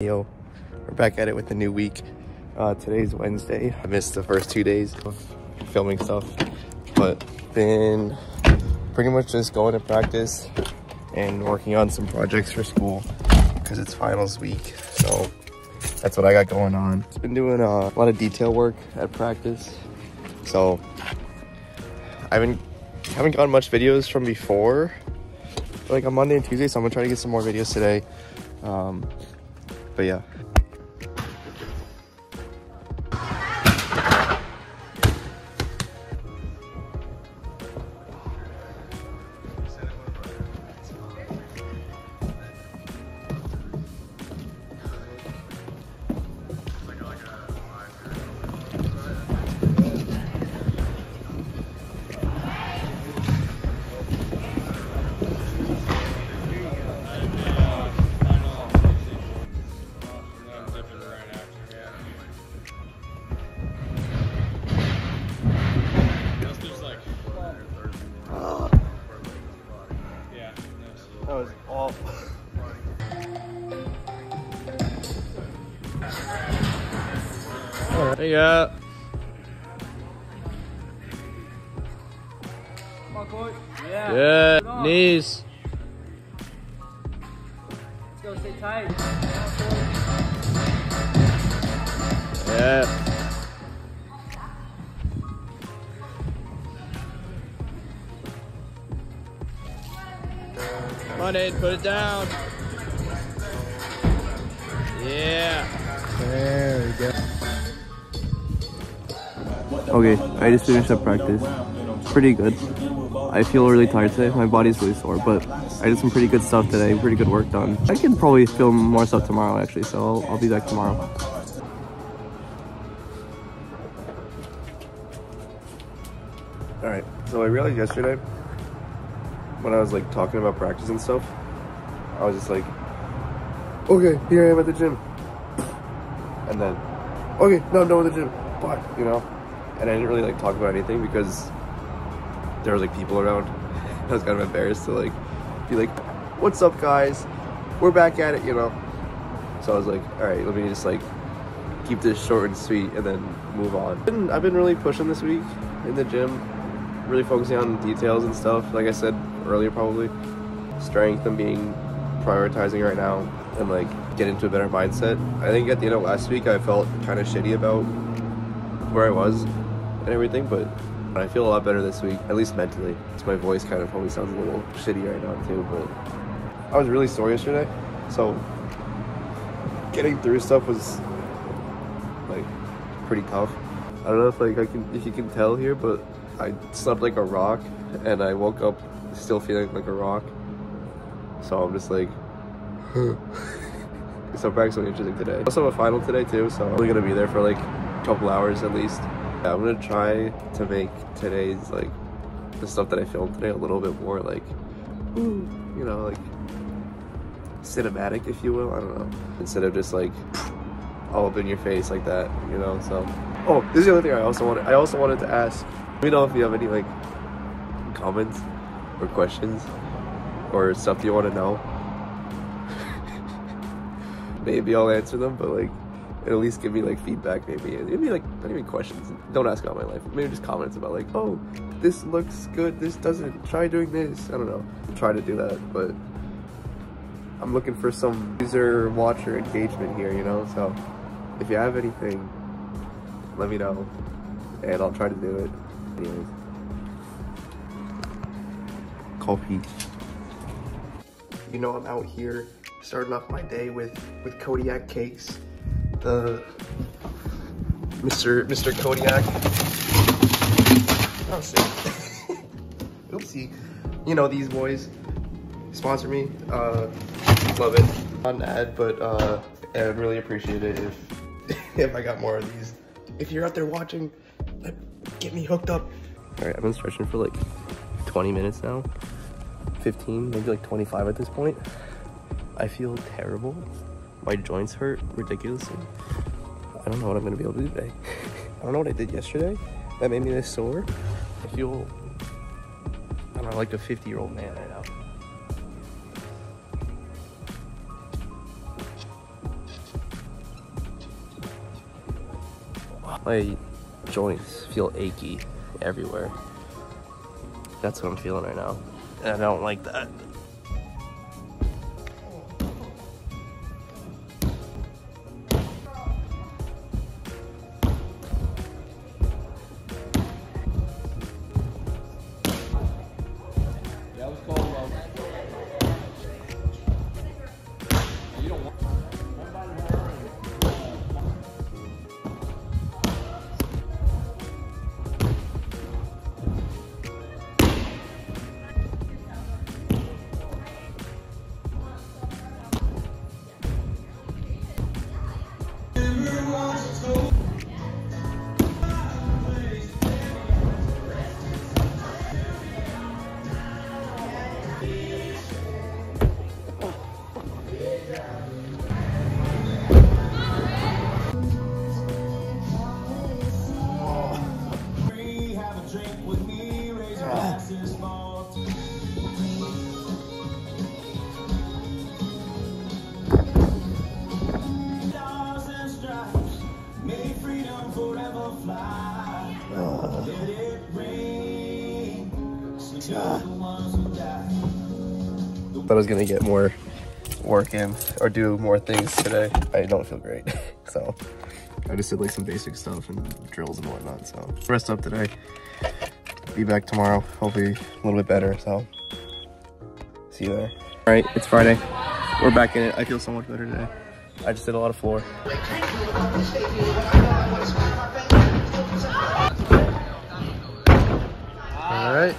Yo, we're back at it with a new week. Uh, today's Wednesday. I missed the first two days of filming stuff, but been pretty much just going to practice and working on some projects for school because it's finals week. So that's what I got going on. Been doing uh, a lot of detail work at practice. So I haven't haven't gotten much videos from before, like on Monday and Tuesday. So I'm gonna try to get some more videos today. Um, but yeah. There you go. Yeah. Yeah, knees. Let's go, stay tight. Yeah. Come on in, put it down. Yeah. There Okay, I just finished up practice. Pretty good. I feel really tired today. My body's really sore, but I did some pretty good stuff today. Pretty good work done. I can probably film more stuff tomorrow, actually, so I'll, I'll be back tomorrow. Alright, so I realized yesterday when I was like talking about practice and stuff, I was just like, okay, here I am at the gym. And then, okay, no, I'm done with the gym. Bye, you know? And I didn't really like talk about anything because there was like people around. I was kind of embarrassed to like be like, what's up, guys? We're back at it, you know? So I was like, all right, let me just like keep this short and sweet and then move on. I've been really pushing this week in the gym, really focusing on details and stuff. Like I said earlier, probably strength and being prioritizing right now and like get into a better mindset. I think at the end of last week, I felt kind of shitty about where I was and everything, but I feel a lot better this week, at least mentally. So my voice kind of probably sounds a little shitty right now too, but I was really sore yesterday, so getting through stuff was like pretty tough. I don't know if like I can if you can tell here, but I slept like a rock and I woke up still feeling like a rock. So I'm just like so practice will be interesting today. Also have a final today too, so I'm only gonna be there for like a couple hours at least. I'm gonna try to make today's like the stuff that I filmed today a little bit more like you know like cinematic if you will. I don't know. Instead of just like all up in your face like that, you know. So oh, this is the other thing I also wanted. I also wanted to ask. Let me know if you have any like comments or questions or stuff you want to know. maybe I'll answer them, but like at least give me like feedback maybe. Maybe like not even questions. Don't ask about my life. Maybe just comments about like, oh, this looks good, this doesn't. Try doing this. I don't know. Try to do that, but I'm looking for some user watcher engagement here, you know? So if you have anything, let me know and I'll try to do it. Anyways. Coffee. You know I'm out here starting off my day with with Kodiak cakes. The Mr. Mr. Kodiak. Oh shit. Oopsie. You know these boys sponsor me. Uh, love it. Not an ad, but uh, I'd really appreciate it if if I got more of these. If you're out there watching, get me hooked up. All right, I've been stretching for like 20 minutes now. 15, maybe like 25 at this point. I feel terrible. My joints hurt ridiculously. I don't know what I'm gonna be able to do today. I don't know what I did yesterday that made me this sore. I feel, I don't know, like a 50 year old man right now. My joints feel achy everywhere. That's what I'm feeling right now. And I don't like that. May forever fly. Let it rain, secure the ones who die. Thought I was gonna get more work in or do more things today. I don't feel great. so I just did like some basic stuff and drills and whatnot. So rest up today. Be back tomorrow, hopefully a little bit better. So see you there. All right, it's Friday. We're back in it. I feel so much better today. I just did a lot of floor. All right.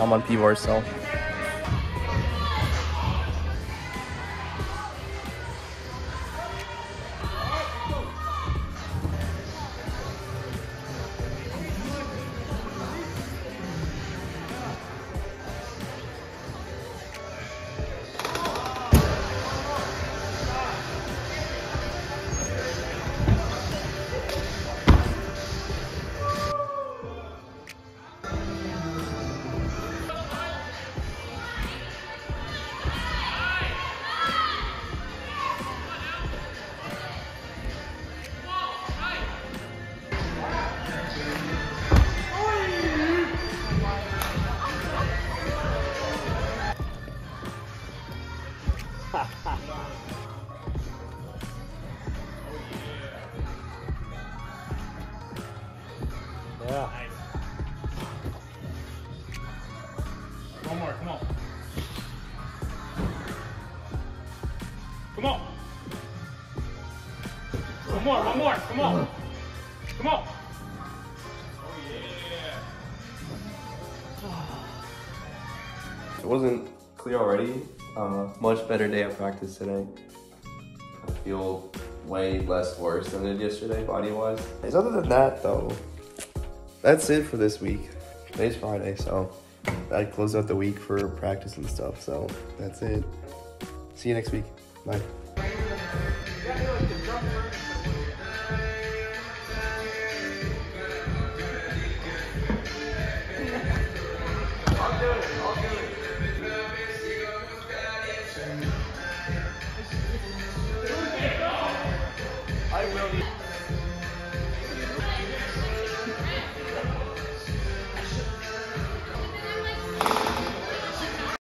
I'm on P-Bar, so. Yeah. One more, come on. Come on. One more, one more, come on. Come on. It wasn't clear already. Uh, much better day of practice today. I feel way less worse than I did yesterday, body wise. Other than that, though, that's it for this week. Today's Friday, so I close out the week for practice and stuff. So that's it. See you next week. Bye. I'll do it. I'll do it.